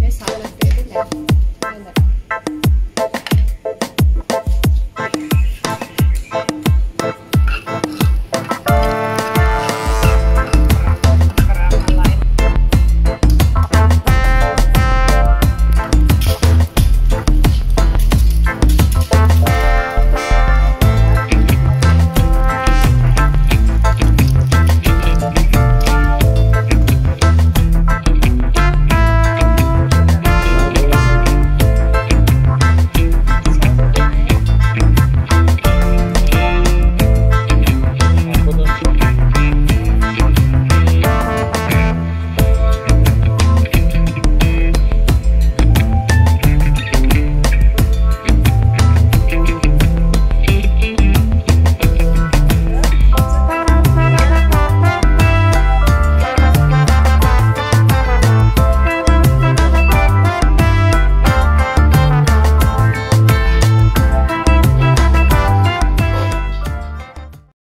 没啥了，对不对？